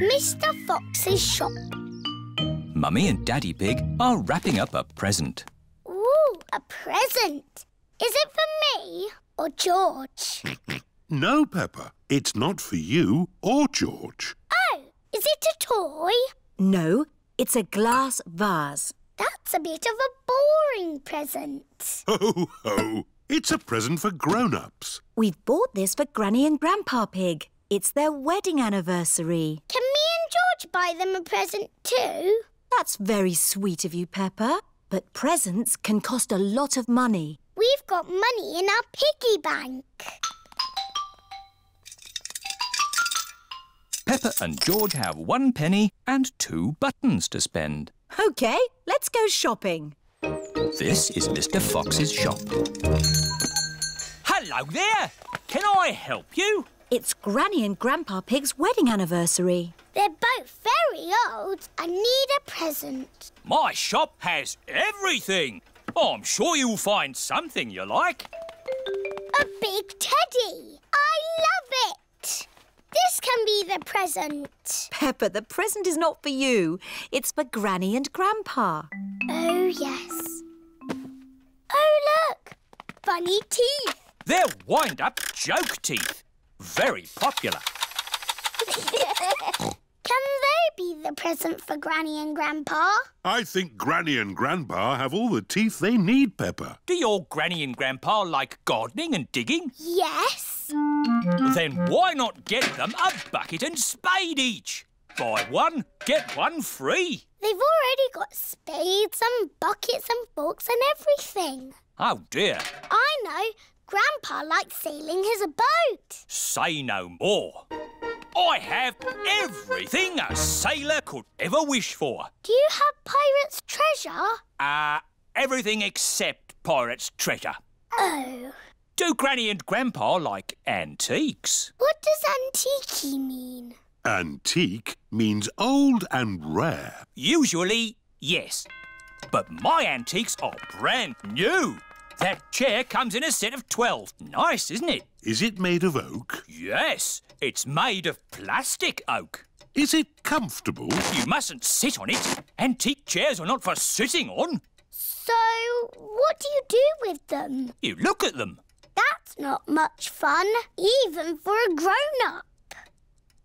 Mr Fox's shop. Mummy and Daddy Pig are wrapping up a present. Ooh, a present. Is it for me or George? No, Peppa, it's not for you or George. Oh, is it a toy? No, it's a glass vase. That's a bit of a boring present. Ho, ho! It's a present for grown-ups. We've bought this for Granny and Grandpa Pig. It's their wedding anniversary. Can me and George buy them a present too? That's very sweet of you, Peppa. But presents can cost a lot of money. We've got money in our piggy bank. Peppa and George have one penny and two buttons to spend. OK, let's go shopping. This is Mr Fox's shop. Hello there. Can I help you? It's Granny and Grandpa Pig's wedding anniversary. They're both very old and need a present. My shop has everything. Oh, I'm sure you'll find something you like. A big teddy. I love it. This can be the present. Peppa, the present is not for you. It's for Granny and Grandpa. Oh, yes. Oh, look. Funny teeth. They're wind-up joke teeth. Very popular. Can they be the present for Granny and Grandpa? I think Granny and Grandpa have all the teeth they need, Peppa. Do your granny and grandpa like gardening and digging? Yes. Then why not get them a bucket and spade each? Buy one, get one free. They've already got spades and buckets and forks and everything. Oh dear, I know. Grandpa likes sailing his boat. say no more. I have everything a sailor could ever wish for. Do you have pirate's treasure? Uh, everything except pirate's treasure. Oh. Do Granny and Grandpa like antiques? What does antique mean? Antique means old and rare. Usually, yes. But my antiques are brand new. That chair comes in a set of 12. Nice, isn't it? Is it made of oak? Yes, it's made of plastic oak. Is it comfortable? You mustn't sit on it. Antique chairs are not for sitting on. So, what do you do with them? You look at them. That's not much fun, even for a grown-up.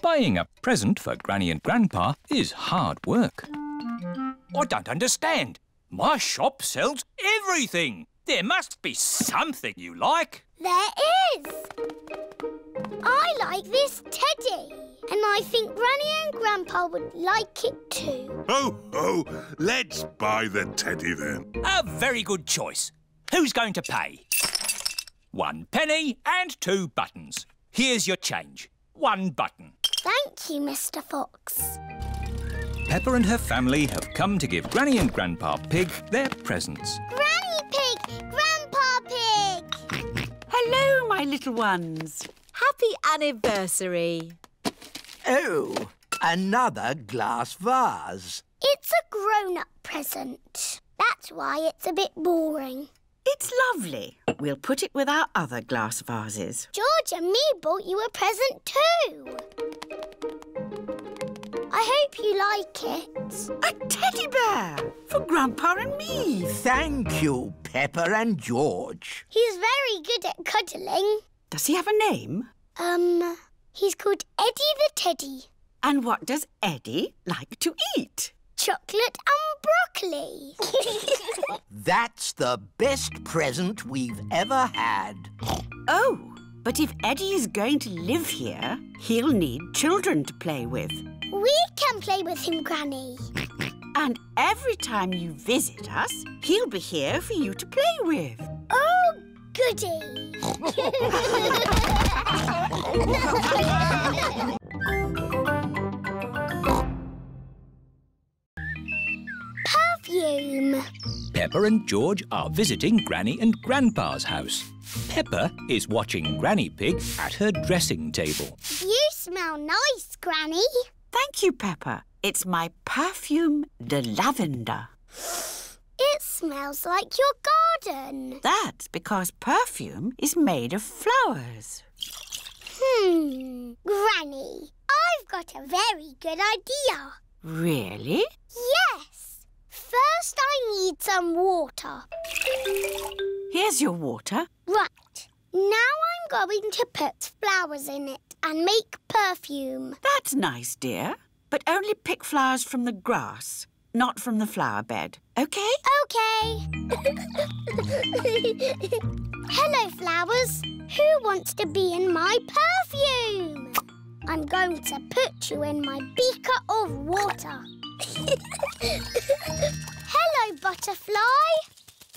Buying a present for Granny and Grandpa is hard work. I don't understand. My shop sells everything. There must be something you like. There is. I like this teddy. And I think Granny and Grandpa would like it too. Oh, ho! Let's buy the teddy then. A very good choice. Who's going to pay? One penny and two buttons. Here's your change. One button. Thank you, Mr Fox. Peppa and her family have come to give Granny and Grandpa Pig their presents. Granny Hello, my little ones. Happy anniversary. Oh, another glass vase. It's a grown-up present. That's why it's a bit boring. It's lovely. We'll put it with our other glass vases. George and me bought you a present too. I hope you like it. A teddy bear for Grandpa and me. Thank you, Peppa and George. He's very good at cuddling. Does he have a name? Um, he's called Eddie the Teddy. And what does Eddie like to eat? Chocolate and broccoli. That's the best present we've ever had. Oh, but if Eddie is going to live here, he'll need children to play with. We can play with him, Granny. And every time you visit us, he'll be here for you to play with. Oh, goody. Perfume. Peppa and George are visiting Granny and Grandpa's house. Peppa is watching Granny Pig at her dressing table. You smell nice, Granny. Thank you, Peppa. It's my perfume de lavender. It smells like your garden. That's because perfume is made of flowers. Hmm. Granny, I've I've got a very good idea. Really? Yes. First, I need some water. Here's your water. Right. Now I'm going to put flowers in it and make perfume. That's nice, dear. But only pick flowers from the grass, not from the flower bed. OK? Okay. Hello, flowers. Who wants to be in my perfume? I'm going to put you in my beaker of water. Hello, butterfly.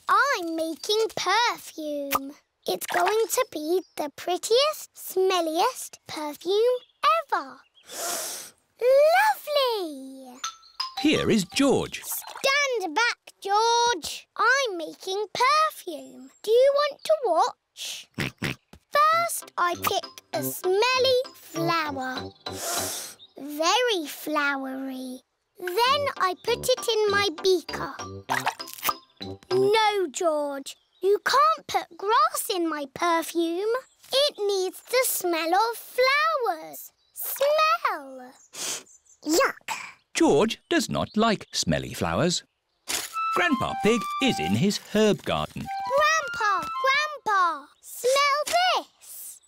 I'm making perfume. It's going to be the prettiest, smelliest perfume ever. Lovely! Here is George. Stand back, George. I'm making perfume. Do you want to watch? First, I pick a smelly flower. Very flowery. Then I put it in my beaker. No, George. You can't put grass in my perfume. It needs the smell of flowers. Smell. Yuck. George does not like smelly flowers. Grandpa Pig is in his herb garden. Grandpa, Grandpa, smell this.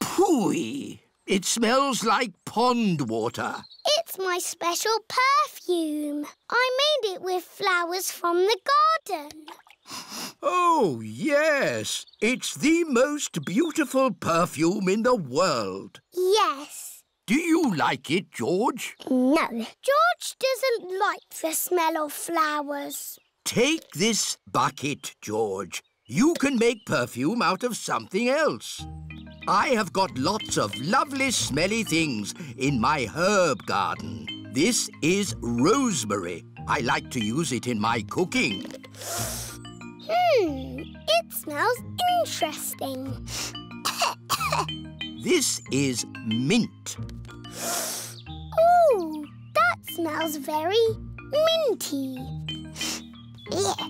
Pooey! It smells like pond water. It's my special perfume. I made it with flowers from the garden. Oh, yes. It's the most beautiful perfume in the world. Yes. Do you like it, George? No. George doesn't like the smell of flowers. Take this bucket, George. You can make perfume out of something else. I have got lots of lovely smelly things in my herb garden. This is rosemary. I like to use it in my cooking. Hmm, it smells interesting. This is mint. Ooh, that smells very minty. Yeah.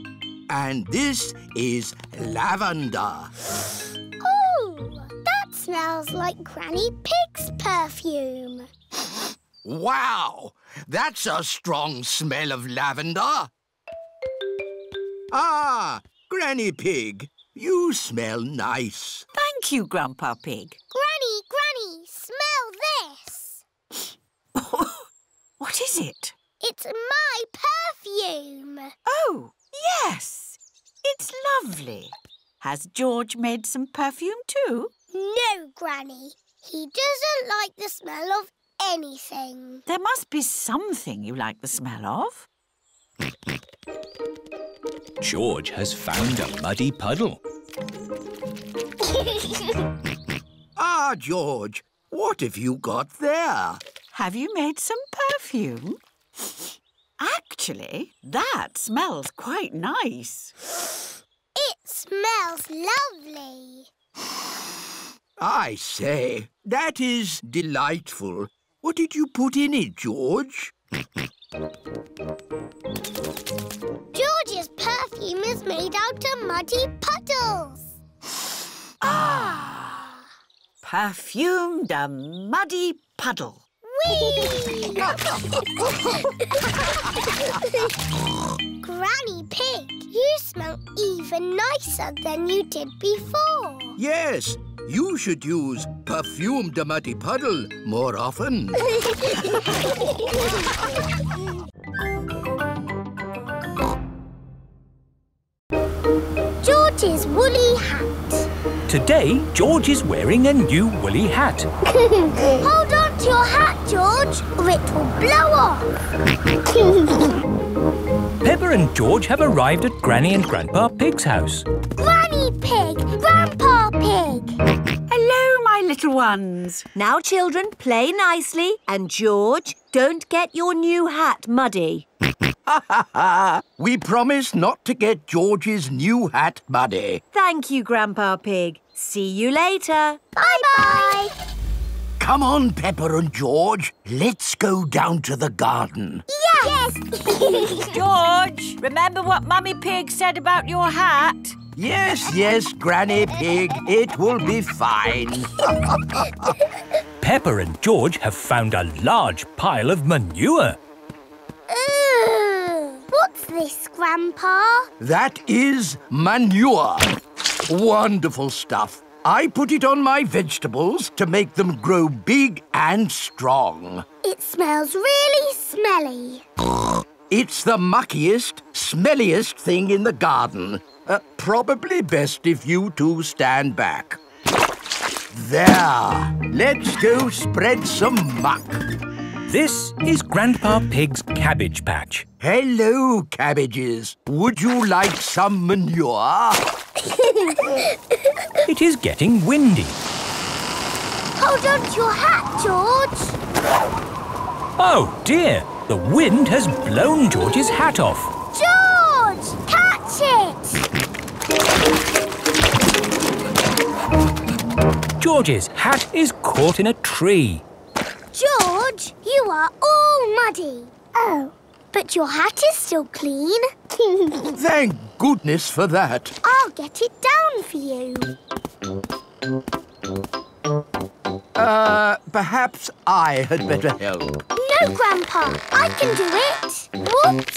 And this is lavender. Ooh, that smells like Granny Pig's perfume. Wow! That's a strong smell of lavender. Ah, Granny Pig, you smell nice. Thank you, Grandpa Pig. Granny, Granny, smell this. What is it? It's my perfume. Oh, yes. It's lovely. Has George made some perfume too? No, Granny. He doesn't like the smell of anything. There must be something you like the smell of. George has found a muddy puddle. Ah, George, what have you got there? Have you made some perfume? Actually, that smells quite nice. It smells lovely. I say, that is delightful. What did you put in it, George? George's is made out of muddy puddles. Ah! Perfumed a muddy puddle. Whee! Granny Pig, you smell even nicer than you did before. Yes, you should use perfume de muddy puddle more often. woolly hat. Today, George is wearing a new woolly hat. Hold on to your hat, George, or it will blow off. Peppa and George have arrived at Granny and Grandpa Pig's house. Granny Pig, Grandpa Pig. Hello, my little ones. Now, children, play nicely. And George, don't get your new hat muddy. we promise not to get George's new hat muddy. Thank you, Grandpa Pig. See you later. Bye-bye. Come on, Peppa and George. Let's go down to the garden. Yes. George, remember what Mummy Pig said about your hat? Yes, yes, Granny Pig. It will be fine. Peppa and George have found a large pile of manure. Ugh. What's this, Grandpa? That is manure. Wonderful stuff. I put it on my vegetables to make them grow big and strong. It smells really smelly. It's the muckiest, smelliest thing in the garden. Uh, probably best if you two stand back. There. Let's go spread some muck. This is Grandpa Pig's cabbage patch. Hello, cabbages. Would you like some manure? It is getting windy. Hold on to your hat, George. Oh dear, the wind has blown George's hat off. George, catch it. George's hat is caught in a tree. George, you are all muddy. Oh, but your hat is still clean. Thank goodness for that. I'll get it down for you. Uh, perhaps I had better help. No, Grandpa, I can do it. Whoops.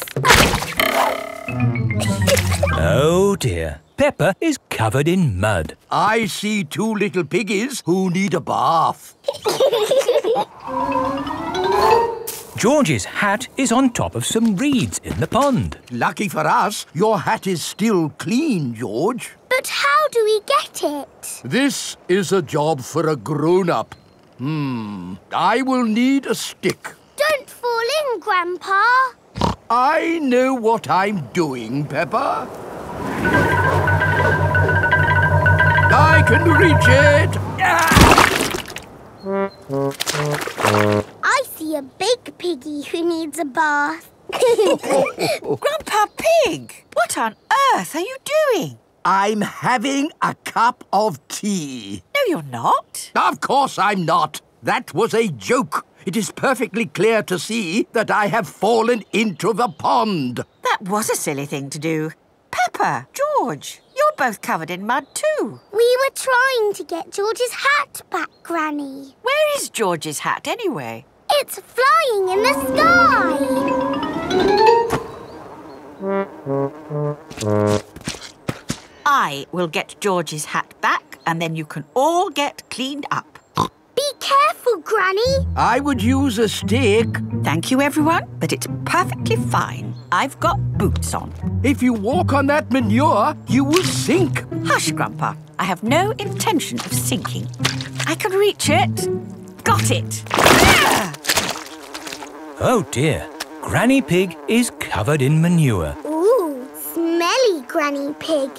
Oh dear, Peppa is covered in mud. I see two little piggies who need a bath. George's hat is on top of some reeds in the pond. Lucky for us, your hat is still clean, George. But how do we get it? This is a job for a grown-up. Hmm, I will need a stick. Don't fall in, Grandpa. I know what I'm doing, Peppa. I can reach it. I see a big piggy who needs a bath. Grandpa Pig, what on earth are you doing? I'm having a cup of tea. No, you're not. Of course I'm not. That was a joke. It is perfectly clear to see that I have fallen into the pond. That was a silly thing to do. Peppa, George, you're both covered in mud too. we were trying to get George's hat back, Granny. Where is George's hat anyway? It's flying in the sky. I will get George's hat back and then you can all get cleaned up. Be careful, Granny. I would use a stick. Thank you, everyone, but it's perfectly fine. I've got boots on. If you walk on that manure, you will sink. Hush, Grandpa. I have no intention of sinking. I can reach it. Got it. Ah! Oh dear, Granny Pig is covered in manure. Ooh, smelly Granny Pig.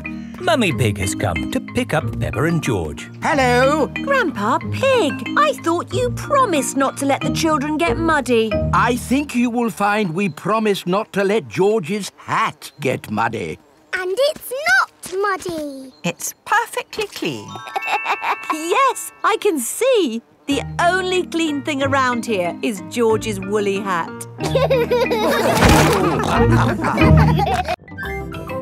Mummy Pig has come to pick up Peppa and George. Hello. Grandpa Pig, I thought you promised not to let the children get muddy. I think you will find we promised not to let George's hat get muddy. and it's not muddy. It's perfectly clean. Yes, I can see. The only clean thing around here is George's woolly hat.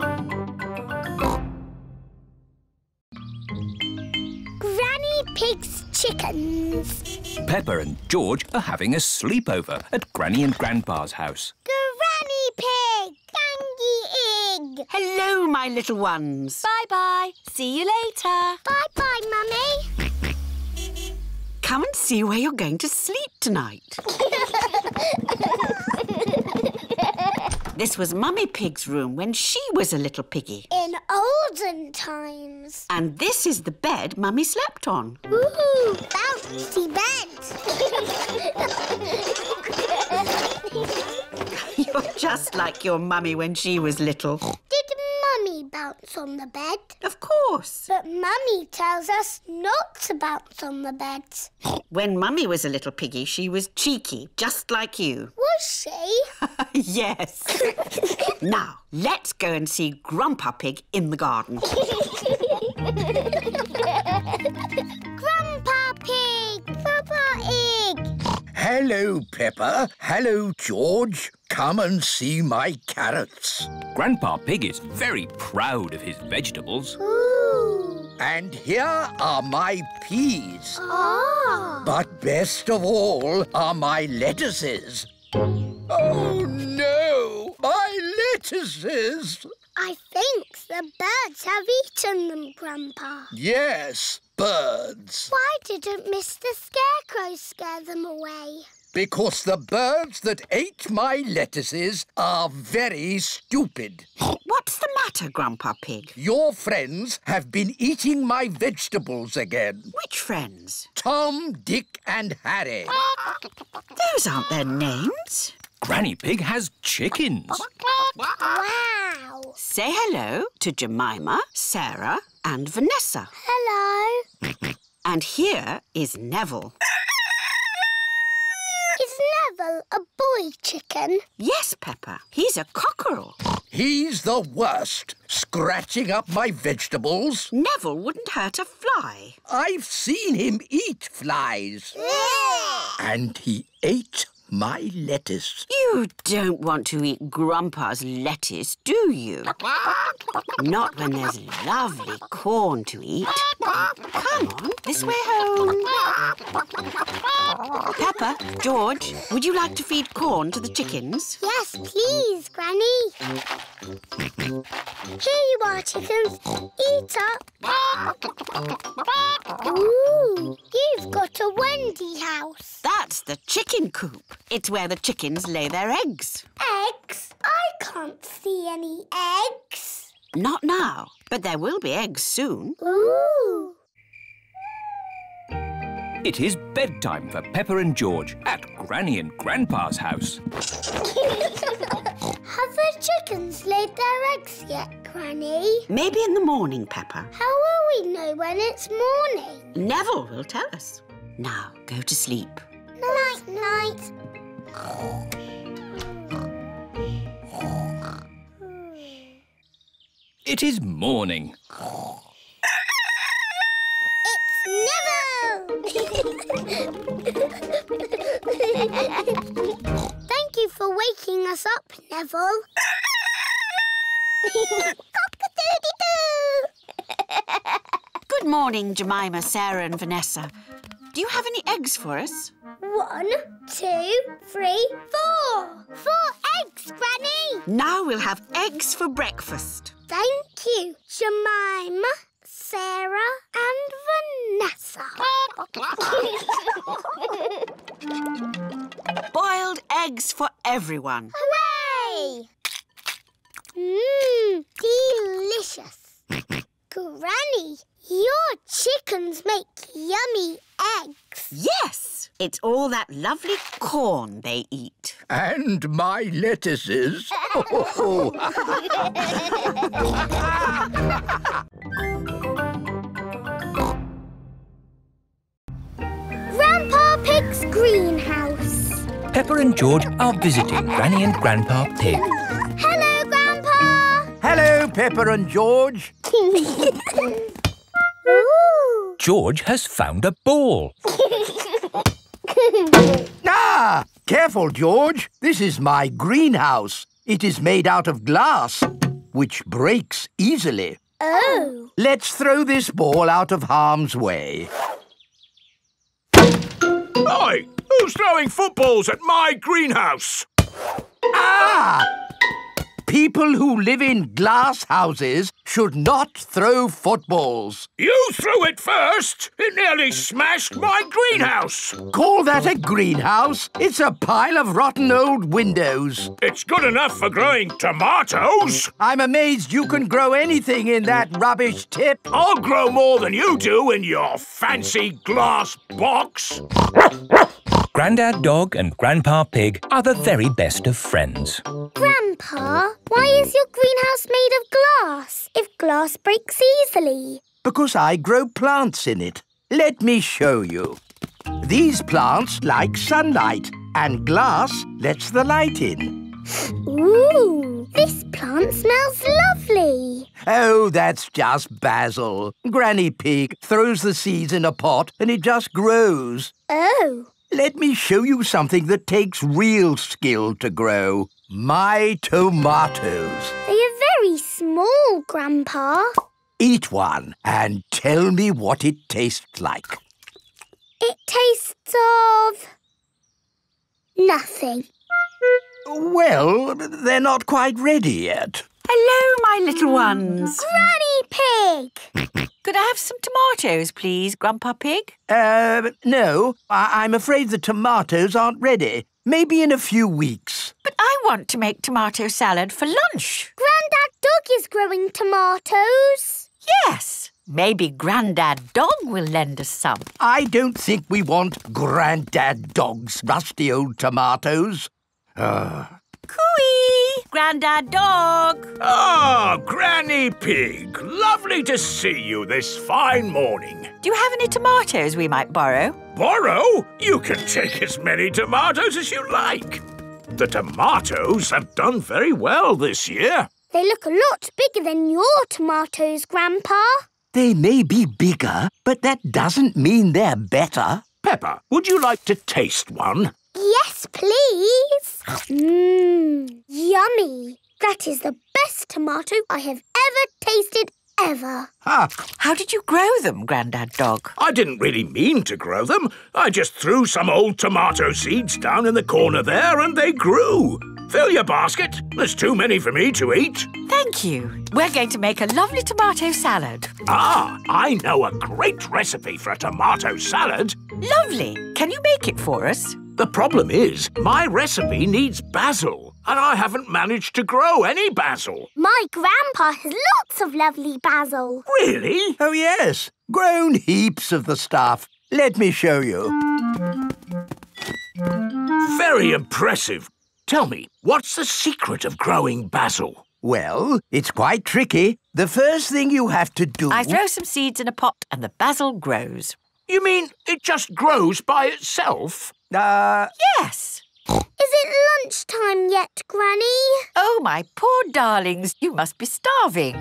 Pig's chickens. Peppa and George are having a sleepover at Granny and Grandpa's house. Granny Pig. Gangy Egg. Hello, my little ones. Bye-bye. See you later. Bye-bye, Mummy. Come and see where you're going to sleep tonight. this was Mummy Pig's room when she was a little piggy. In olden times. And this is the bed Mummy slept on. Ooh, bouncy bed. You're just like your mummy when she was little. Did Mummy bounce on the bed? Of course. But Mummy tells us not to bounce on the bed. When Mummy was a little piggy, she was cheeky, just like you. Was she? yes. now, let's go and see Grandpa Pig in the garden. Grandpa Pig. Papa Egg. Hello, Peppa. Hello, George. Come and see my carrots. Grandpa Pig is very proud of his vegetables. Ooh. And here are my peas. Ah. But best of all are my lettuces. Oh no! My lettuces! I think the birds have eaten them, Grandpa. Yes, birds. Why didn't Mr. Scarecrow scare them away? Because the birds that ate my lettuces are very stupid. What's the matter, Grandpa Pig? Your friends have been eating my vegetables again. Which friends? Tom, Dick, and Harry. Those aren't their names. Granny Pig has chickens. Wow. Say hello to Jemima, Sarah, and Vanessa. Hello. And here is Neville. Is Neville a boy chicken? Yes, Peppa, he's a cockerel. He's the worst, scratching up my vegetables. Neville wouldn't hurt a fly. I've seen him eat flies. And he ate my lettuce. You don't want to eat Grandpa's lettuce, do you? Not when there's lovely corn to eat. Come on, this way home. Peppa, George, would you like to feed corn to the chickens? Yes, please, Granny. Here you are, chickens. Eat up. Ooh, you've got a Wendy house. That's the chicken coop. It's where the chickens lay their eggs. Eggs? I can't see any eggs. Not now, but there will be eggs soon. Ooh. It is bedtime for Peppa and George at Granny and Grandpa's house. Have the chickens laid their eggs yet, Granny? Maybe in the morning, Peppa. How will we know when it's morning? Neville will tell us. Now, go to sleep. Night, night. It is morning. It's Neville! Thank you for waking us up, Neville. Cock-a-doodle-doo! Good morning, Jemima, Sarah, and Vanessa. Do you have any eggs for us? One, two, three, four. Four eggs, Granny. Now we'll have eggs for breakfast. Thank you, Jemima, Sarah, and Vanessa. Boiled eggs for everyone. Hooray! Mmm, delicious. Granny, your chickens make yummy eggs. Yes, it's all that lovely corn they eat. And my lettuces. Grandpa Pig's greenhouse. Peppa and George are visiting Granny and Grandpa Pig. Hello, Grandpa. Hello, Peppa and George. Ooh. George has found a ball. Ah! Careful, George. This is my greenhouse. It is made out of glass, which breaks easily. Oh. Let's throw this ball out of harm's way. Oi! Who's throwing footballs at my greenhouse? Ah! People who live in glass houses should not throw footballs. You threw it first! It nearly smashed my greenhouse! Call that a greenhouse? It's a pile of rotten old windows. It's good enough for growing tomatoes! I'm amazed you can grow anything in that rubbish tip. I'll grow more than you do in your fancy glass box! Grandad Dog and Grandpa Pig are the very best of friends. Grandpa, why is your greenhouse made of glass if glass breaks easily? Because I grow plants in it. Let me show you. These plants like sunlight, and glass lets the light in. Ooh, this plant smells lovely. Oh, that's just basil. Granny Pig throws the seeds in a pot and it just grows. Oh, Let me show you something that takes real skill to grow. My tomatoes. they are very small, Grandpa. Eat one and tell me what it tastes like. It tastes of... nothing. Well, they're not quite ready yet. Hello, my little ones. Granny Pig! Could I have some tomatoes, please, Grandpa Pig? Uh, no, I- I'm afraid the tomatoes aren't ready. Maybe in a few weeks. But I want to make tomato salad for lunch. Grandad Dog is growing tomatoes. Yes. Maybe Grandad Dog will lend us some. I don't think we want Grandad Dog's rusty old tomatoes. Cooey! Grandad Dog! Ah, Granny Pig. Lovely to see you this fine morning. Do you have any tomatoes we might borrow? Borrow? You can take as many tomatoes as you like. The tomatoes have done very well this year. They look a lot bigger than your tomatoes, Grandpa. They may be bigger, but that doesn't mean they're better. Peppa, would you like to taste one? Yes, please. Mmm, yummy. That is the best tomato I have ever tasted ever. Ha! How did you grow them, Grandad Dog? I didn't really mean to grow them. I just threw some old tomato seeds down in the corner there and they grew. Fill your basket. There's too many for me to eat. Thank you. We're going to make a lovely tomato salad. Ah, I know a great recipe for a tomato salad. Lovely. Can you make it for us? The problem is, my recipe needs basil, and I haven't managed to grow any basil. My grandpa has lots of lovely basil. Really? Oh, yes. Grown heaps of the stuff. Let me show you. Very impressive. Tell me, what's the secret of growing basil? Well, it's quite tricky. The first thing you have to do... I throw some seeds in a pot and the basil grows. You mean it just grows by itself? Uh, Yes. Is it lunchtime yet, Granny? Oh, my poor darlings, you must be starving.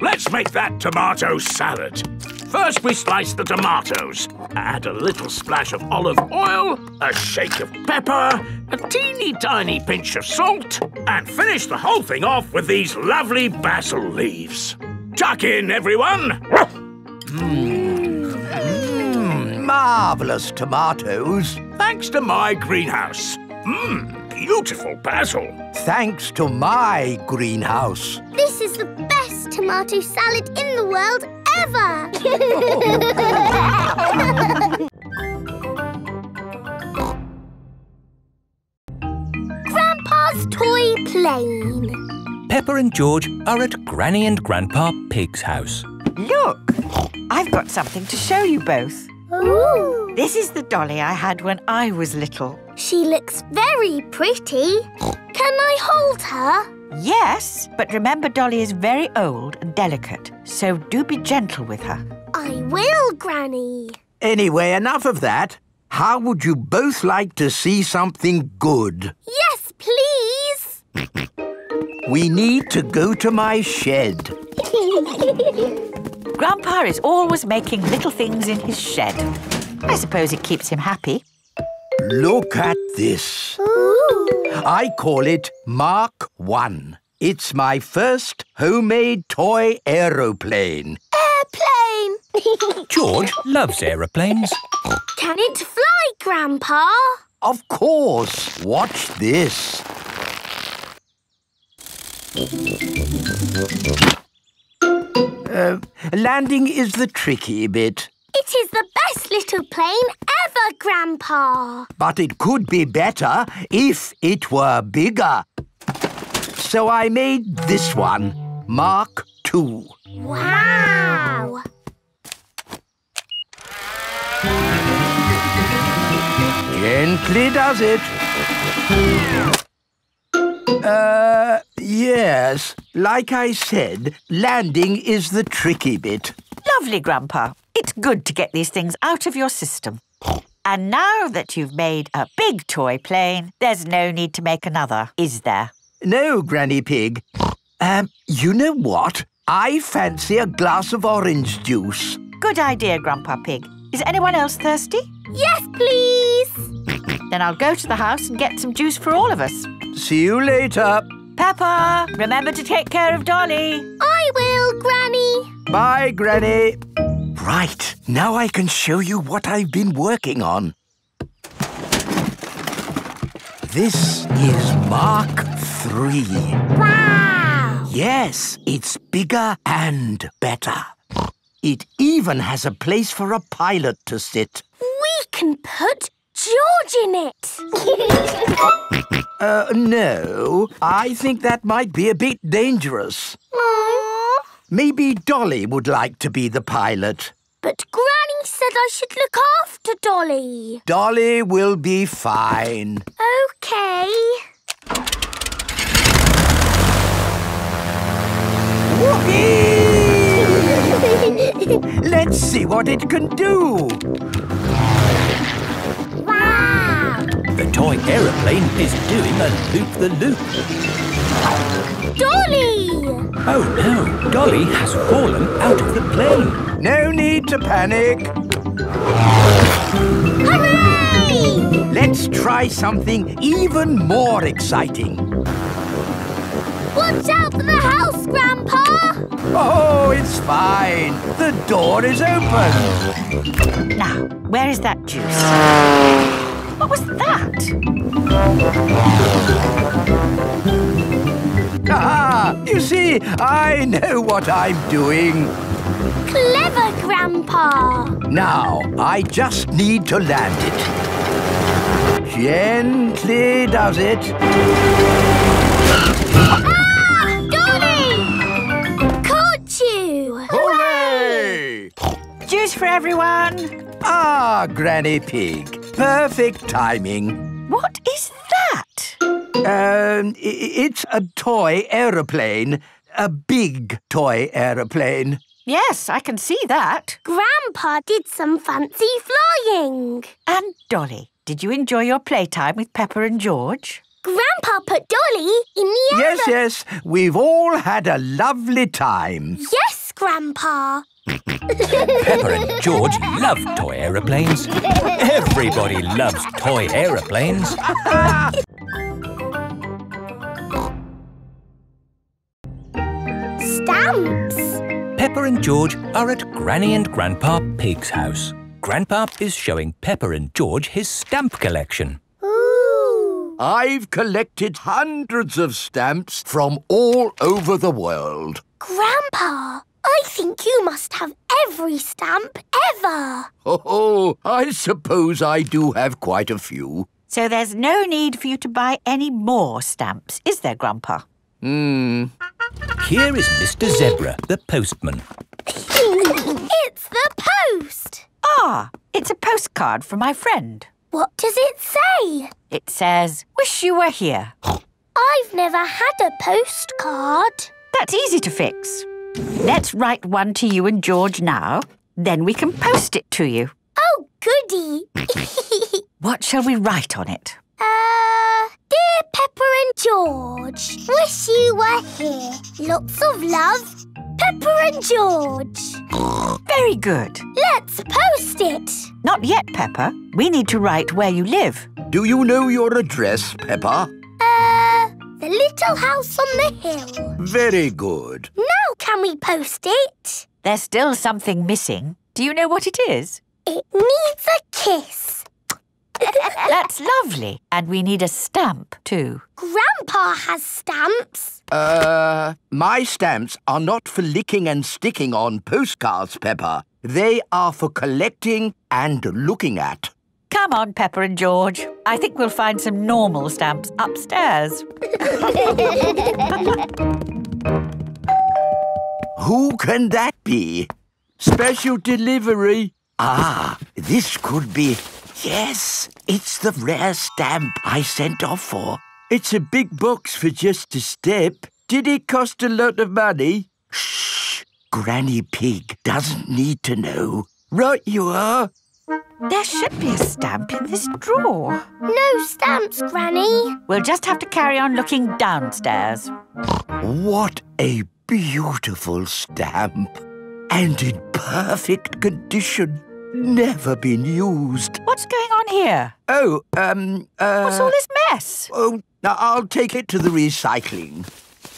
Let's make that tomato salad. First, we slice the tomatoes. Add a little splash of olive oil, a shake of pepper, a teeny tiny pinch of salt, and finish the whole thing off with these lovely basil leaves. Tuck in, everyone! marvellous tomatoes. Thanks to my greenhouse. Mmm, beautiful basil. Thanks to my greenhouse. This is the best tomato salad in the world ever. Grandpa's toy plane. Peppa and George are at Granny and Grandpa Pig's house. Look, I've got something to show you both. Ooh. This is the dolly I had when I was little. She looks very pretty. Can I hold her? Yes, but remember Dolly is very old and delicate, so do be gentle with her. I will, Granny. Anyway, enough of that. How would you both like to see something good? Yes, please. We need to go to my shed. Grandpa is always making little things in his shed. I suppose it keeps him happy. Look at this. Ooh. I call it Mark 1. It's my first homemade toy aeroplane. Airplane. George loves aeroplanes. Can it fly, Grandpa? Of course. Watch this. Uh, landing is the tricky bit, It is the best little plane ever, Grandpa. but it could be better if it were bigger. So I made this one, Mark 2. Wow. Gently does it. Uh, yes. Like I said, landing is the tricky bit. Lovely, Grandpa. It's good to get these things out of your system. And now that you've made a big toy plane, there's no need to make another, is there? No, Granny Pig. Um, you know what? I fancy a glass of orange juice. Good idea, Grandpa Pig. Is anyone else thirsty? Yes, please. Then I'll go to the house and get some juice for all of us. See you later. Peppa, remember to take care of Dolly. I will, Granny. Bye, Granny. Right, now I can show you what I've been working on. This is Mark III. Wow. Yes, it's bigger and better. It even has a place for a pilot to sit. We can put George in it. Uh, no, I think that might be a bit dangerous. Aww. Maybe Dolly would like to be the pilot. But Granny said I should look after Dolly. Dolly will be fine. Okay. Whoopee! Let's see what it can do. wow. The toy aeroplane is doing a loop-the-loop. Dolly! Oh no, Dolly has fallen out of the plane. No need to panic. Hooray! Let's try something even more exciting. Watch out for the house, Grandpa! Oh, it's fine. The door is open. Now, where is that juice? What was that? Ah, you see, I know what I'm doing. Clever, Grandpa! Now, I just need to land it. Gently does it. Ah! Juice for everyone. Ah, Granny Pig. Perfect timing. What is that? Um, it's a toy aeroplane. A big toy aeroplane. Yes, I can see that. Grandpa did some fancy flying. And Dolly, did you enjoy your playtime with Peppa and George? Grandpa put Dolly in the Yes, aero- yes, we've all had a lovely time. Yes, Grandpa. Peppa and George love toy aeroplanes. Everybody loves toy aeroplanes. Stamps. Peppa and George are at Granny and Grandpa Pig's house. Grandpa is showing Peppa and George his stamp collection. Ooh. I've collected hundreds of stamps from all over the world. Grandpa, I think you must have every stamp ever. Oh, I suppose I do have quite a few. So there's no need for you to buy any more stamps, is there, Grandpa? Hmm. Here is Mr. Zebra, the postman. it's the post. Ah, it's a postcard from my friend. What does it say? It says, Wish you were here. I've never had a postcard. That's easy to fix. Let's write one to you and George now. Then we can post it to you. Oh, goody. What shall we write on it? uh, dear Peppa and George, wish you were here. Lots of love, Peppa and George. Very good. Let's post it. Not yet, Peppa. We need to write where you live. Do you know your address, Peppa? Uh, the little house on the hill. Very good. Now can we post it? There's still something missing. Do you know what it is? It needs a kiss. That's lovely. And we need a stamp, too. Grandpa has stamps. Uh, my stamps are not for licking and sticking on postcards, Peppa. They are for collecting and looking at. Come on, Peppa and George. I think we'll find some normal stamps upstairs. Who can that be? Special delivery. Ah, this could be. Yes, it's the rare stamp I sent off for. It's a big box for just a step. Did it cost a lot of money? Shh. Granny Pig doesn't need to know. Right you are. There should be a stamp in this drawer. No stamps, Granny. We'll just have to carry on looking downstairs. What a beautiful stamp. And in perfect condition. Never been used. What's going on here? Oh, um, uh... What's all this mess? Oh, Now, I'll take it to the recycling.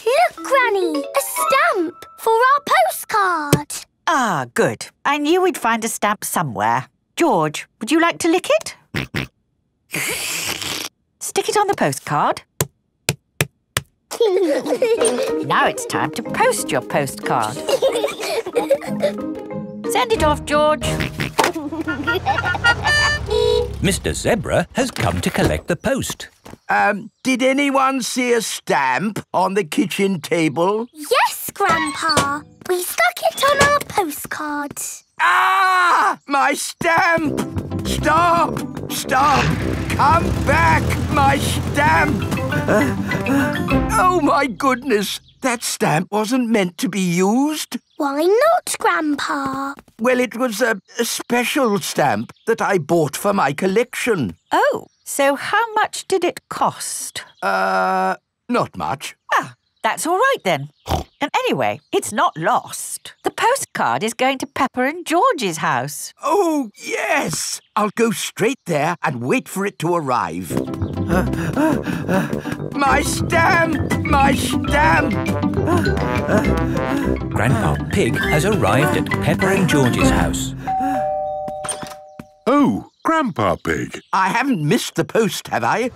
Look, Granny, a stamp for our postcard. Ah, good. I knew we'd find a stamp somewhere. George, would you like to lick it? Stick it on the postcard. now it's time to post your postcard. Send it off, George. Mr Zebra has come to collect the post. Um, did anyone see a stamp on the kitchen table? Yes, Grandpa. We stuck it on our postcard. Ah! My stamp! Stop! Stop! Come back! My stamp! oh, my goodness! That stamp wasn't meant to be used. Why not, Grandpa? Well, it was a, a special stamp that I bought for my collection. Oh, so how much did it cost? Uh, not much. Ah, that's all right then. And anyway, it's not lost. The postcard is going to Peppa and George's house. Oh, yes! I'll go straight there and wait for it to arrive. my stamp! My stamp! Grandpa Pig has arrived at Peppa and George's house. Oh, Grandpa Pig. I haven't missed the post, have I?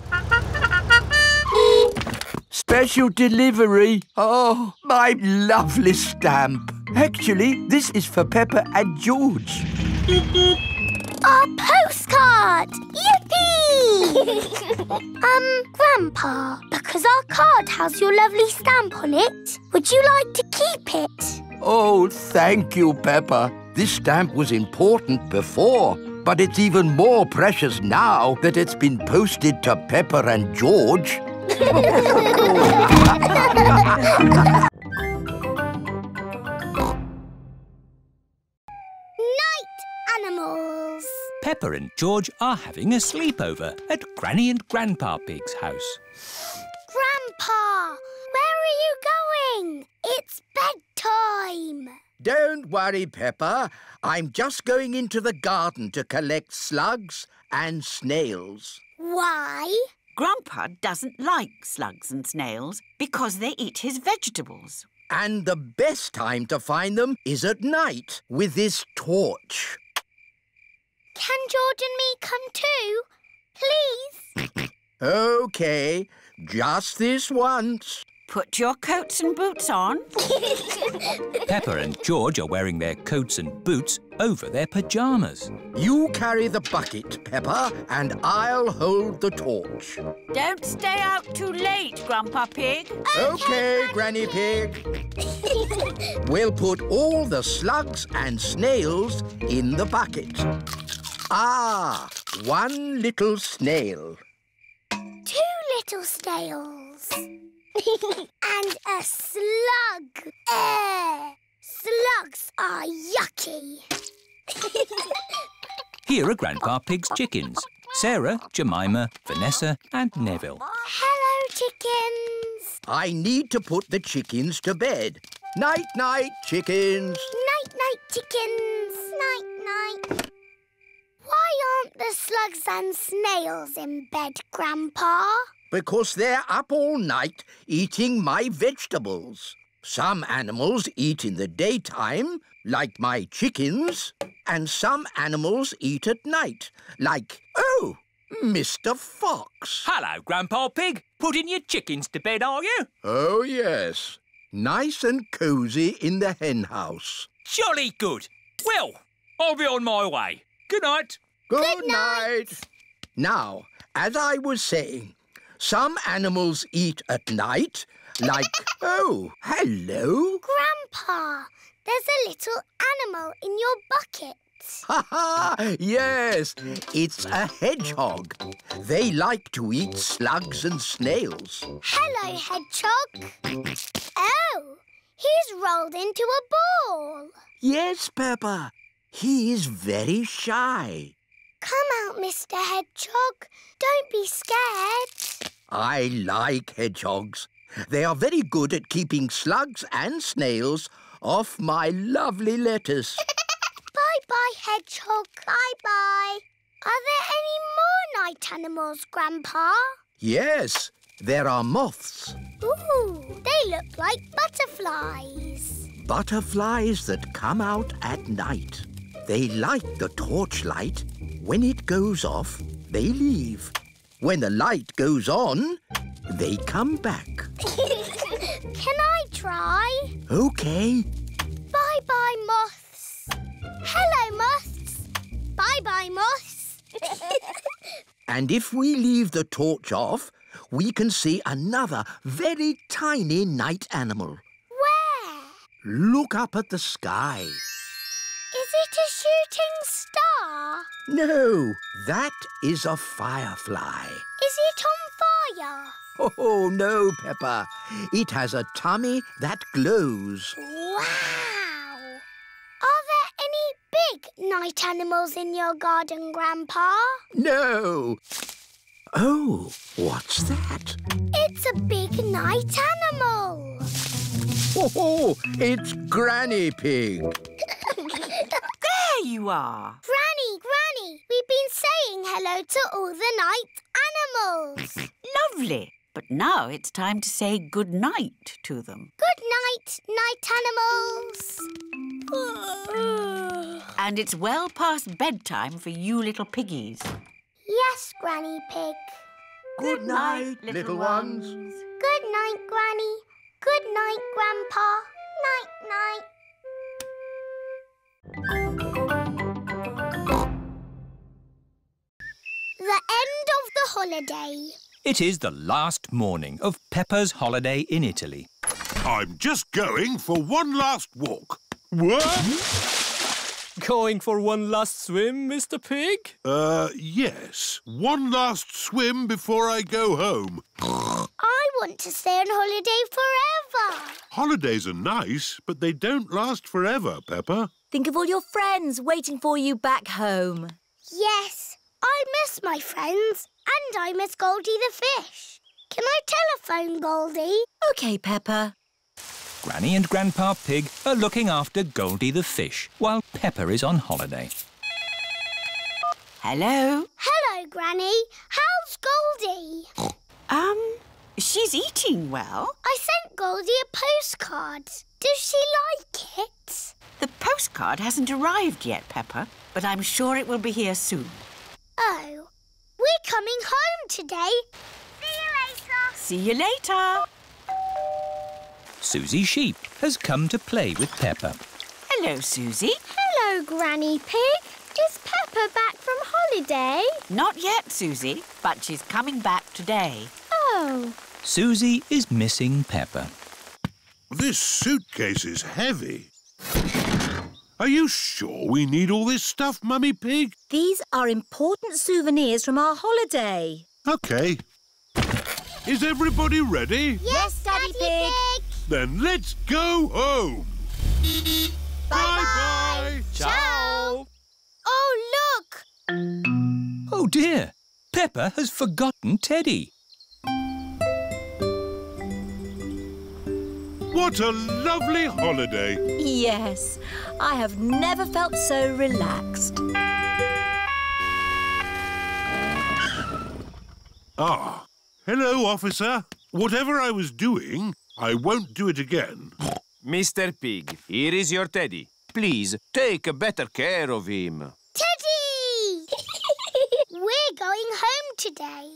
Special delivery. Oh, my lovely stamp. Actually, this is for Peppa and George. Our postcard! Yippee! um, Grandpa, because our card has your lovely stamp on it, would you like to keep it? Oh, thank you, Peppa. This stamp was important before, but it's even more precious now that it's been posted to Peppa and George. Night animals. Peppa and George are having a sleepover at Granny and Grandpa Pig's house. Grandpa, where are you going? It's bedtime. Don't worry, Peppa. I'm just going into the garden to collect slugs and snails. Why? Grandpa doesn't like slugs and snails because they eat his vegetables. And the best time to find them is at night with this torch. Can George and me come too? Please? OK, just this once. Put your coats and boots on. Peppa and George are wearing their coats and boots over their pyjamas. You carry the bucket, Peppa, and I'll hold the torch. Don't stay out too late, Grandpa Pig. OK, Granny Pig. We'll put all the slugs and snails in the bucket. Ah, one little snail. Two little snails. and a slug. Uh, slugs are yucky. Here are Grandpa Pig's chickens. Sarah, Jemima, Vanessa and Neville. Hello, chickens. I need to put the chickens to bed. Night, night, chickens. Night, night, chickens. Night, night. Why aren't the slugs and snails in bed, Grandpa? Because they're up all night eating my vegetables. Some animals eat in the daytime, like my chickens, and some animals eat at night, like, oh, Mr Fox. Hello, Grandpa Pig. Putting your chickens to bed, are you? Oh, yes. Nice and cosy in the hen house. Jolly good. Well, I'll be on my way. Good night. Good, night. Now, as I was saying, some animals eat at night, like, oh, hello. Grandpa, there's a little animal in your bucket. Ha ha! Yes, it's a hedgehog. They like to eat slugs and snails. Hello, hedgehog. Oh, he's rolled into a ball. Yes, Peppa. He is very shy. Come out, Mr. Hedgehog. Don't be scared. I like hedgehogs. They are very good at keeping slugs and snails off my lovely lettuce. Bye-bye, Hedgehog. Bye-bye. Are there any more night animals, Grandpa? yes, there are moths. Ooh, they look like butterflies. Butterflies that come out at night. They like the torchlight. When it goes off, they leave. When the light goes on, they come back. Can I try? Okay. Bye-bye, moths. Hello, moths. Bye-bye, moths. And if we leave the torch off, we can see another very tiny night animal. Where? Look up at the sky. Is a shooting star? No, that is a firefly. Is it on fire? Oh, no, Peppa. It has a tummy that glows. Wow! Are there any big night animals in your garden, Grandpa? No. Oh, what's that? It's a big night animal. Oh, it's Granny Pig. There you are. Granny, Granny, we've been saying hello to all the night animals. Lovely. But now it's time to say good night to them. Good night, night animals. And it's well past bedtime for you little piggies. yes, Granny Pig. Good night, little ones. Good night, Granny. Good night, Grandpa. Night, night. The end of the holiday. It is the last morning of Peppa's holiday in Italy. I'm just going for one last walk. What? Going for one last swim, Mr. Pig? Uh, yes. One last swim before I go home. I want to stay on holiday forever. Holidays are nice, but they don't last forever, Peppa. Think of all your friends waiting for you back home. Yes, I miss my friends and I miss Goldie the fish. Can I telephone Goldie? OK, Peppa. Granny and Grandpa Pig are looking after Goldie the fish while Peppa is on holiday. Hello? Hello, Granny. How's Goldie? Um, she's eating well. I sent Goldie a postcard. Does she like it? The postcard hasn't arrived yet, Peppa, but I'm sure it will be here soon. Oh, we're coming home today. See you later. See you later. Susie Sheep has come to play with Peppa. Hello, Susie. Hello, Granny Pig. Is Peppa back from holiday? Not yet, Susie, but she's coming back today. Oh, Susie is missing Peppa. This suitcase is heavy. Are you sure we need all this stuff, Mummy Pig? These are important souvenirs from our holiday. OK. Is everybody ready? yes, Daddy, Pig. Then let's go home. Bye-bye. Ciao. Oh, look. Oh dear, Peppa has forgotten Teddy. What a lovely holiday. Yes, I have never felt so relaxed. Ah, hello, officer. Whatever I was doing, I won't do it again. Mr. Pig, here is your teddy. Please, take better care of him. Teddy! We're going home today.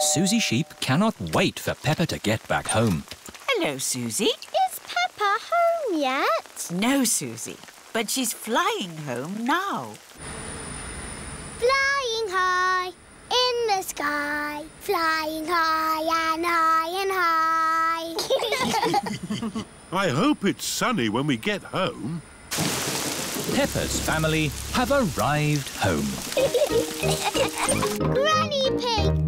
Susie Sheep cannot wait for Peppa to get back home. Hello, Susie. Is Peppa home yet? No, Susie, but she's flying home now. Flying high in the sky. Flying high and high and high. I hope it's sunny when we get home. Peppa's family have arrived home. Granny Pig!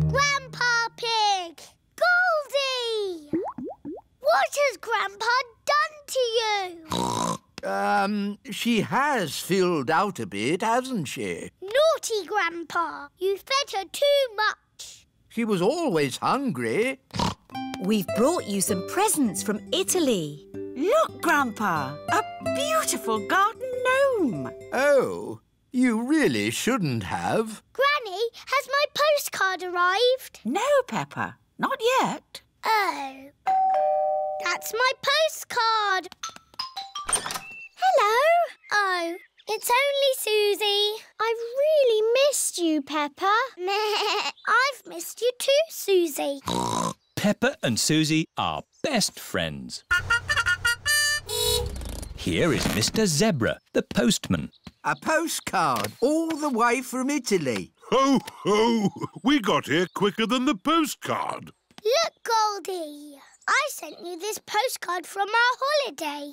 Has Grandpa done to you? Um, she has filled out a bit, hasn't she? Naughty Grandpa! You fed her too much. She was always hungry. We've brought you some presents from Italy. Look, Grandpa, a beautiful garden gnome. Oh, you really shouldn't have. Granny, has my postcard arrived? No, Peppa, not yet. Oh. That's my postcard. Hello. Oh, it's only Susie. I've really missed you, Peppa. I've missed you too, Susie. Peppa and Susie are best friends. Here is Mr. Zebra, the postman. A postcard all the way from Italy. Ho, ho! We got here quicker than the postcard. Look, Goldie. I sent you this postcard from our holiday.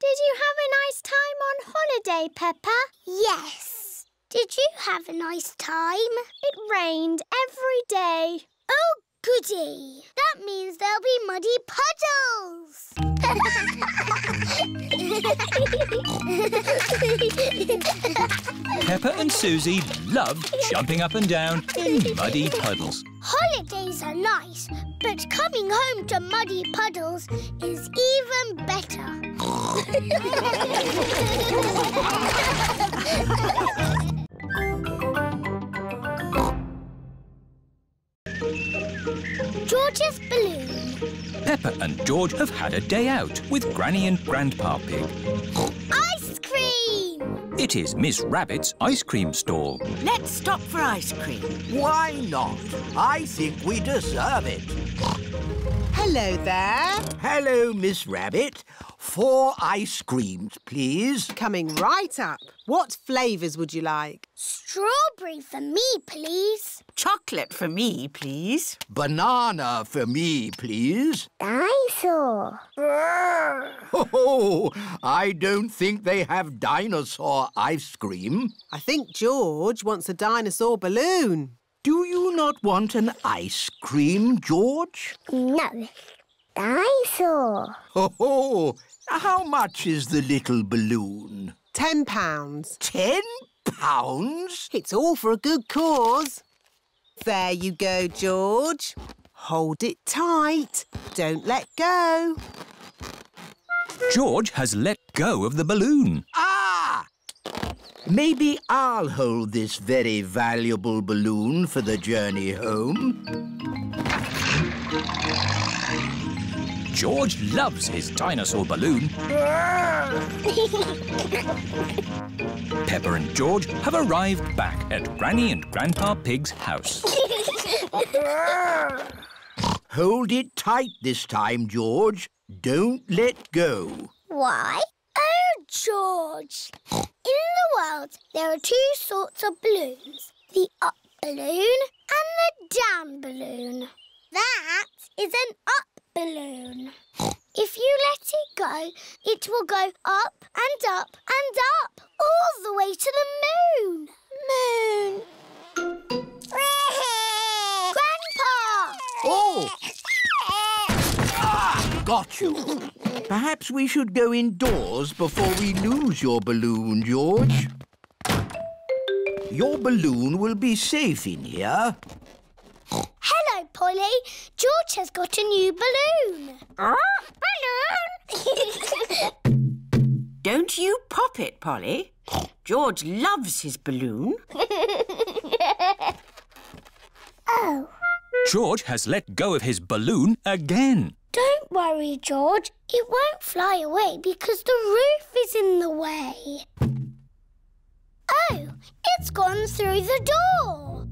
Did you have a nice time on holiday, Peppa? Yes. Did you have a nice time? It rained every day. Oh, goody. That means there'll be muddy puddles. Peppa and Susie love jumping up and down in muddy puddles. Holidays are nice, but coming home to muddy puddles is even better. George's balloon. Peppa and George have had a day out with Granny and Grandpa Pig. Ice cream! It is Miss Rabbit's ice cream stall. Let's stop for ice cream. Why not? I think we deserve it. Hello there. Hello, Miss Rabbit. Four ice creams, please. Coming right up. What flavours would you like? Strawberry for me, please. Chocolate for me, please. Banana for me, please. Dinosaur. Oh, I don't think they have dinosaur ice cream. I think George wants a dinosaur balloon. Do you not want an ice cream, George? No. Dinosaur. Oh, how much is the little balloon? Ten pounds. Ten pounds? It's all for a good cause. There you go, George. Hold it tight. Don't let go. George has let go of the balloon. Ah! Maybe I'll hold this very valuable balloon for the journey home. George loves his dinosaur balloon. Peppa and George have arrived back at Granny and Grandpa Pig's house. Hold it tight this time, George. Don't let go. Why? Oh, George. World, there are two sorts of balloons. The up balloon and the down balloon. That is an up balloon. If you let it go, it will go up and up and up, all the way to the moon. Moon. Grandpa! Oh! Got you. Perhaps we should go indoors before we lose your balloon, George. Your balloon will be safe in here. Hello, Polly. George has got a new balloon. balloon! Don't you pop it, Polly. George loves his balloon. oh. George has let go of his balloon again. Don't worry, George. It won't fly away because the roof is in the way. Oh, it's gone through the door.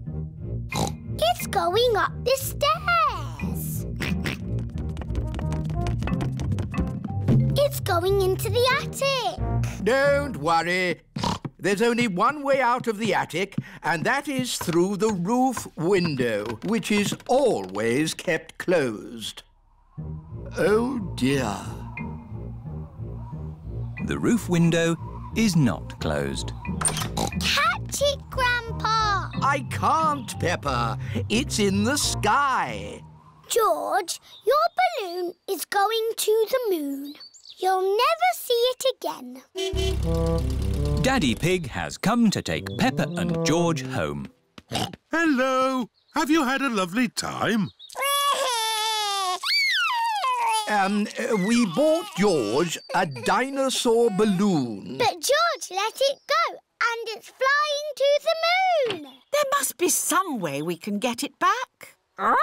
It's going up the stairs. It's going into the attic. Don't worry. There's only one way out of the attic, and that is through the roof window, which is always kept closed. Oh, dear. The roof window is not closed. Catch it, Grandpa! I can't, Peppa. It's in the sky. George, your balloon is going to the moon. You'll never see it again. Daddy Pig has come to take Peppa and George home. Hello. Have you had a lovely time? Um, uh, we bought George a dinosaur balloon. But George let it go, and it's flying to the moon. There must be some way we can get it back. Balloon!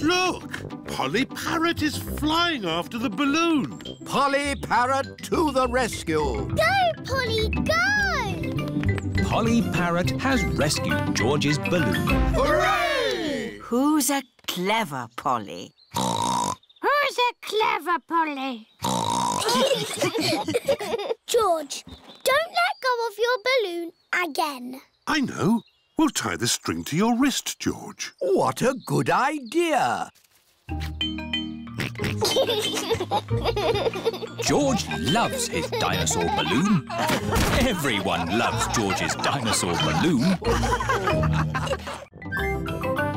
Look! Polly Parrot is flying after the balloon. Polly Parrot to the rescue. Go, Polly, go! Polly Parrot has rescued George's balloon. Hooray! Who's a clever Polly? Who's a clever Polly? George, don't let go of your balloon again. I know. We'll tie the string to your wrist, George. What a good idea. George loves his dinosaur balloon. Everyone loves George's dinosaur balloon.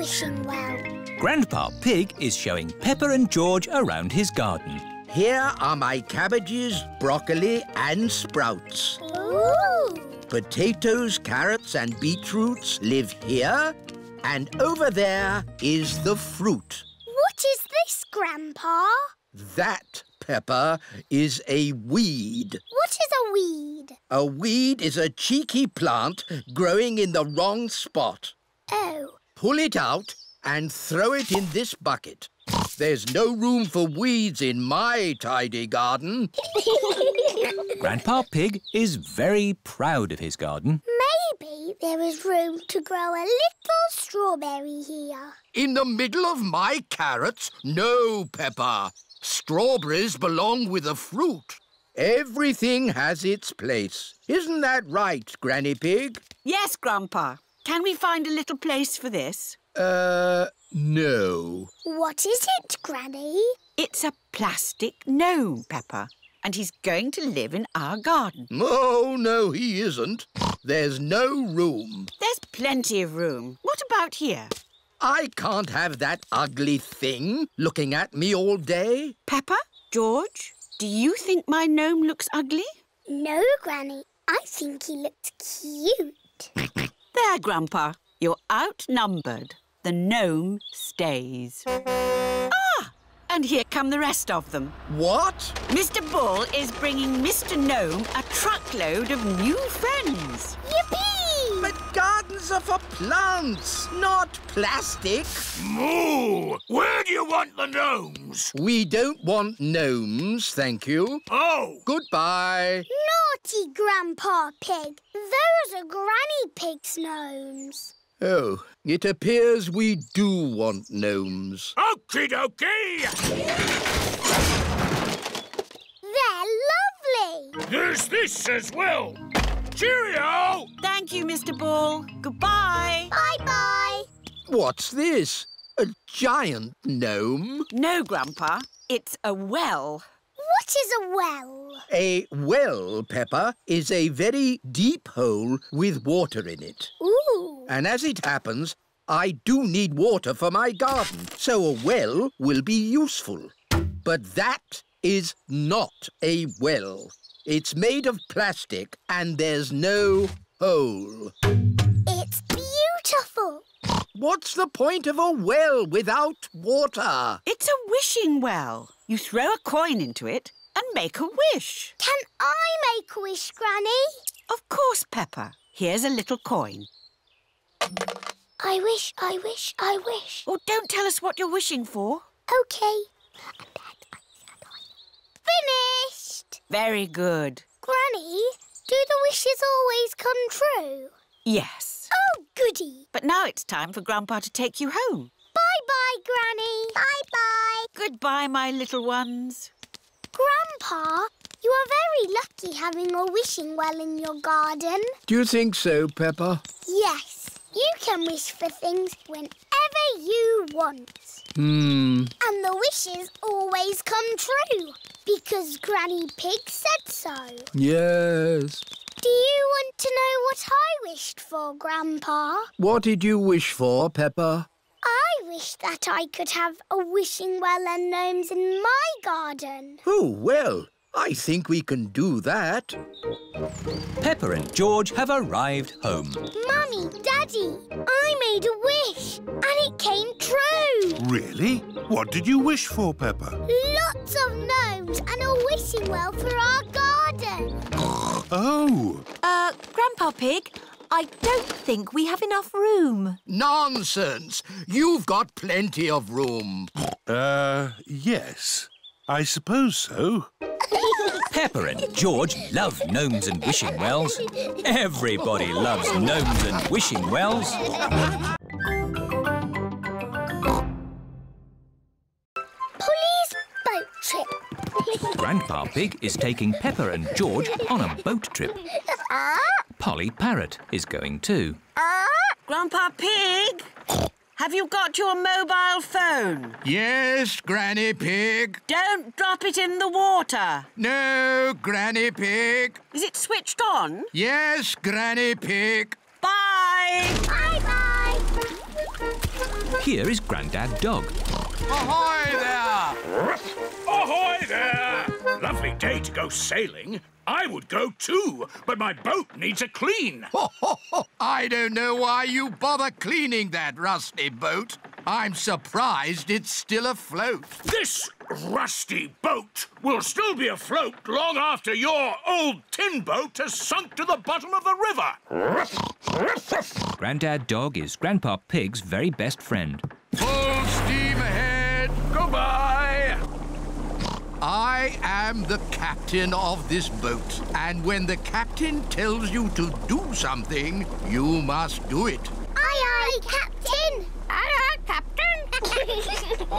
wishing well. Grandpa Pig is showing Peppa and George around his garden. Here are my cabbages, broccoli and sprouts. Ooh! Potatoes, carrots and beetroots live here. And over there is the fruit. What is this, Grandpa? That, Peppa, is a weed. What is a weed? A weed is a cheeky plant growing in the wrong spot. Oh, Pull it out and throw it in this bucket. There's no room for weeds in my tidy garden. Grandpa Pig is very proud of his garden. maybe there is room to grow a little strawberry here. In the middle of my carrots? No, Peppa. Strawberries belong with the fruit. Everything has its place. Isn't that right, Granny Pig? Yes, Grandpa. Can we find a little place for this? Uh, no. What is it, Granny? It's a plastic gnome, Peppa, and he's going to live in our garden. Oh, no, he isn't. There's no room. There's plenty of room. What about here? I can't have that ugly thing looking at me all day. Peppa? George? Do you think my gnome looks ugly? No, Granny. I think he looks cute. There, Grandpa. You're outnumbered. The gnome stays. Ah! And here come the rest of them. What? Mr. Bull is bringing Mr. Gnome a truckload of new friends. Yippee! But gardens are for plants, not plastic. Moo! Where do you want the gnomes? We don't want gnomes, thank you. Oh! Goodbye. Naughty Grandpa Pig. Those are Granny Pig's gnomes. Oh, it appears we do want gnomes. Okie dokie! They're lovely. There's this as well. Cheerio! Thank you, Mr. Ball. Goodbye. Bye-bye. What's this? A giant gnome? No, Grandpa. It's a well. What is a well? A well, Peppa, is a very deep hole with water in it. Ooh. And as it happens, I do need water for my garden, so a well will be useful. But that is not a well. It's made of plastic and there's no hole. It's beautiful. What's the point of a well without water? It's a wishing well. You throw a coin into it and make a wish. Can I make a wish, Granny? Of course, Peppa. Here's a little coin. I wish, I wish, I wish. Oh, don't tell us what you're wishing for. OK. Finished! Very good. Granny, do the wishes always come true? Yes. Oh, goody. But now it's time for Grandpa to take you home. Bye-bye, Granny. Bye-bye. Goodbye, my little ones. Grandpa, you are very lucky having a wishing well in your garden. Do you think so, Peppa? Yes, you can wish for things whenever you want. Hmm. And the wishes always come true because Granny Pig said so. Yes. Do you want to know what I wished for, Grandpa? What did you wish for, Peppa? I wish that I could have a wishing well and gnomes in my garden. Oh, well, I think we can do that. Peppa and George have arrived home. Mummy, Daddy, I made a wish and it came true. Really? What did you wish for, Peppa? Lots of gnomes and a wishing well for our garden. garden. Oh, Uh, Grandpa Pig, I don't think we have enough room. Nonsense! You've got plenty of room. uh, yes. I suppose so. Peppa and George love gnomes and wishing wells. Everybody loves gnomes and wishing wells. Polly's boat trip. Grandpa Pig is taking Peppa and George on a boat trip. Ah. Polly Parrot is going too. Ah. Grandpa Pig, have you got your mobile phone? Yes, Granny Pig. Don't drop it in the water. No, Granny Pig. Is it switched on? Yes, Granny Pig. Bye! Bye-bye. Here is Grandad Dog. Ahoy there! Ahoy there! Lovely day to go sailing. I would go too, but my boat needs a clean. Ho, ho, ho. I don't know why you bother cleaning that rusty boat. I'm surprised it's still afloat. This rusty boat will still be afloat long after your old tin boat has sunk to the bottom of the river. Grandad Dog is Grandpa Pig's very best friend. Full steam ahead. Goodbye. I am the captain of this boat, and when the captain tells you to do something, you must do it. Aye, aye, Captain. Aye, aye, Captain.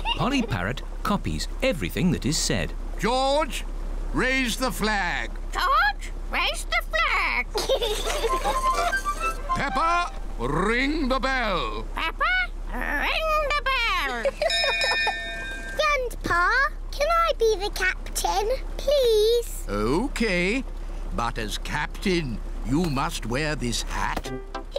Polly Parrot copies everything that is said. George, raise the flag. George, raise the flag. Peppa, ring the bell. Peppa, ring the bell. Grandpa, can I be the captain, please? Okay, but as captain, you must wear this hat.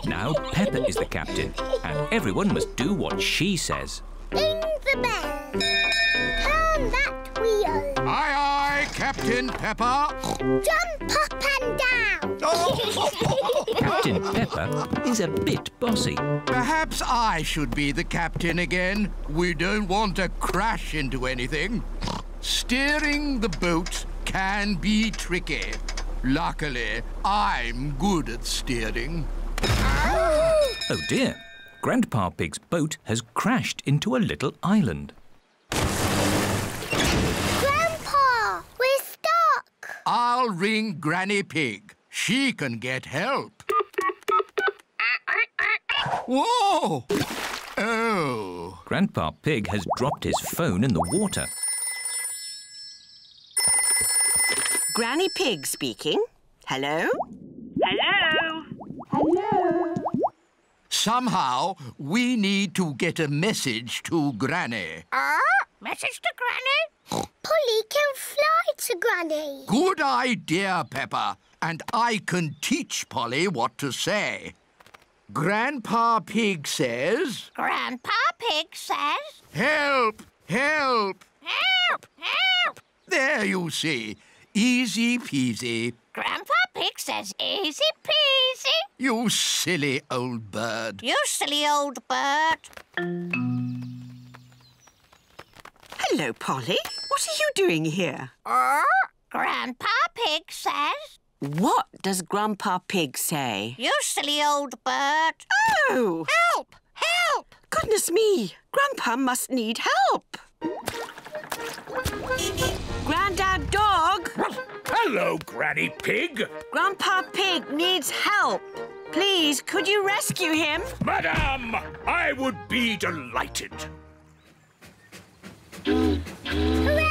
Now Peppa is the captain, and everyone must do what she says. Ring the bell. Turn that wheel. Aye, aye, Captain Peppa. Jump up and down. Captain Peppa is a bit bossy. Perhaps I should be the captain again. We don't want to crash into anything. Steering the boat can be tricky. Luckily, I'm good at steering. Oh dear, Grandpa Pig's boat has crashed into a little island. Grandpa, we're stuck. I'll ring Granny Pig. She can get help. Whoa! Oh. Grandpa Pig has dropped his phone in the water. Granny Pig speaking. Hello? Hello? Hello? Somehow, we need to get a message to Granny. Ah? Message to Granny? Polly can fly to Granny. Good idea, Peppa. And I can teach Polly what to say. Grandpa Pig says, Grandpa Pig says, Help! Help! Help! Help! There you see. Easy peasy. Grandpa Pig says easy peasy. You silly old bird. You silly old bird. Hello, Polly. What are you doing here? Er, Grandpa Pig says, What does Grandpa Pig say? you silly old bird. Oh! Help! Help! Goodness me! Grandpa must need help! Grandad Dog! Hello, Granny Pig. Grandpa Pig needs help. Please, could you rescue him? Madame, I would be delighted. Hooray!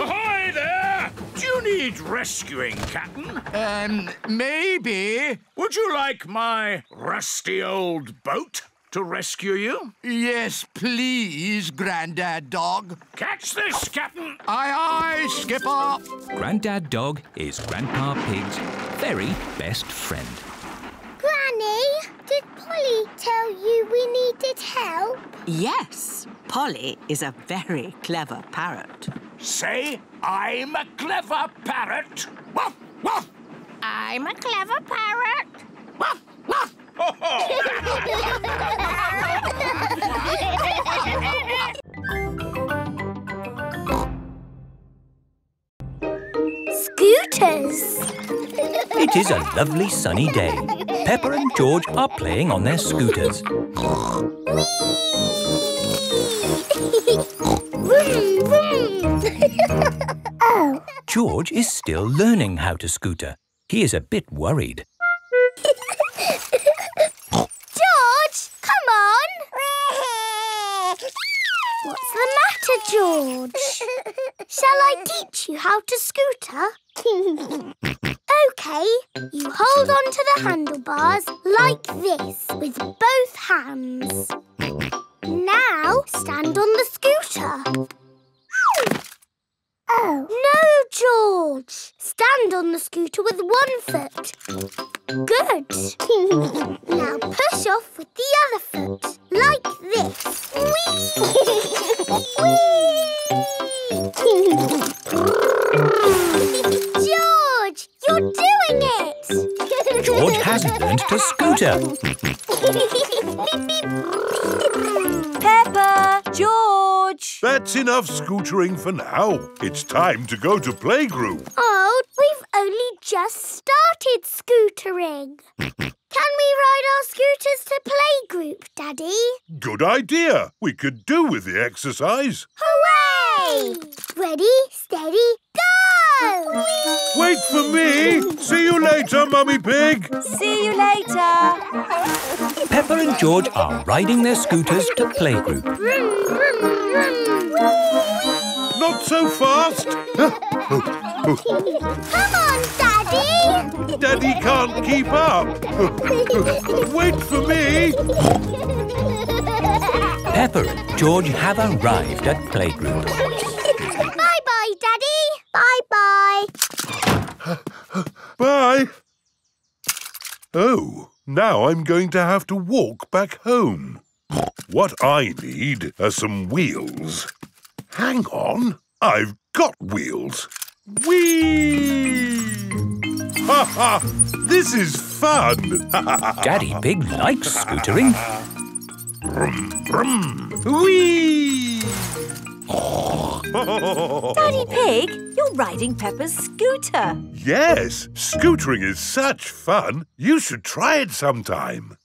Ahoy there! Do you need rescuing, Captain? Um, maybe. Would you like my rusty old boat to rescue you? Yes, please, Grandad Dog. Catch this, Captain! Aye, aye, Skipper. Grandad Dog is Grandpa Pig's very best friend. Granny, did Polly tell you we needed help? Yes, Polly is a very clever parrot. Say, I'm a clever parrot. Woof, woof. I'm a clever parrot. Woof, woof. Scooters. It is a lovely sunny day. Peppa and George are playing on their scooters. vroom, vroom. oh. George is still learning how to scooter. He is a bit worried. Come on. What's the matter, George? Shall I teach you how to scooter? OK, you hold on to the handlebars like this with both hands. Now stand on the scooter. Oh. No, George. Stand on the scooter with one foot. Good. now off with the other foot, like this. George, you're doing it. George has learned to scooter. Peppa! George! That's enough scootering for now. It's time to go to playgroup. Oh, we've only just started scootering. Can we ride our scooters to playgroup, Daddy? Good idea. We could do with the exercise. Hooray! Ready, steady, go! Wait for me. See you later, Mummy Pig. See you later. Peppa and George are riding their scooters to playgroup. Not so fast. Come on, Daddy! Daddy can't keep up. Wait for me. Peppa and George have arrived at playgroup. Bye-bye, Daddy. Bye-bye. Bye. Oh, now I'm going to have to walk back home. What I need are some wheels. Hang on, I've got wheels. Whee! Ha ha! This is fun! Daddy Pig likes scootering. Brum, brum. Whee! Daddy Pig, you're riding Peppa's scooter. Yes, scootering is such fun. You should try it sometime.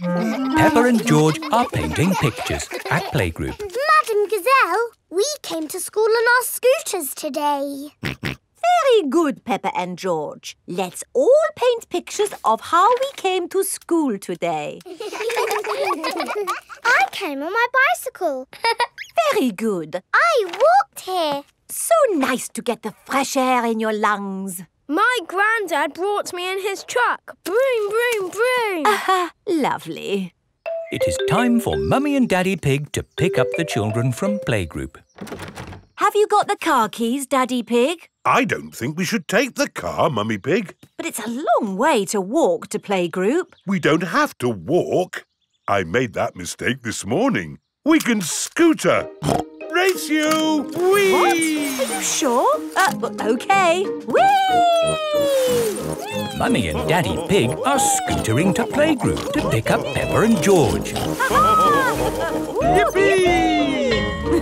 Peppa and George are painting pictures at playgroup. Madam Gazelle, we came to school on our scooters today. Very good, Peppa and George. Let's all paint pictures of how we came to school today. I came on my bicycle. Very good. I walked here. So nice to get the fresh air in your lungs. My granddad brought me in his truck. Broom, broom, broom. Aha, lovely. It is time for Mummy and Daddy Pig to pick up the children from playgroup. Have you got the car keys, Daddy Pig? I don't think we should take the car, Mummy Pig. But it's a long way to walk to playgroup. We don't have to walk. I made that mistake this morning. We can scooter. Race you! Whee! What? Are you sure? Uh, OK. Whee! Mummy and Daddy Pig are scootering to playgroup to pick up Peppa and George.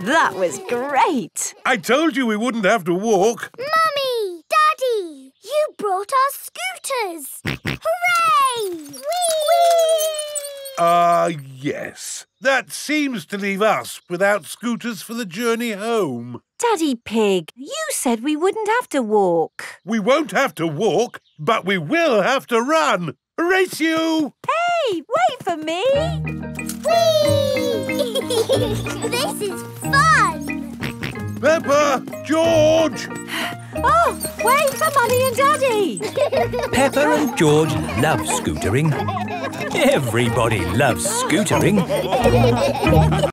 that was great. I told you we wouldn't have to walk. Mummy! Daddy! You brought our scooters! Hooray! Whee! Ah, uh, yes. That seems to leave us without scooters for the journey home. Daddy Pig, you said we wouldn't have to walk. We won't have to walk, but we will have to run. Race you! Hey, wait for me! Whee! this is fun! Peppa! George! Oh, wait for Mummy and Daddy! Peppa and George love scootering. Everybody loves scootering.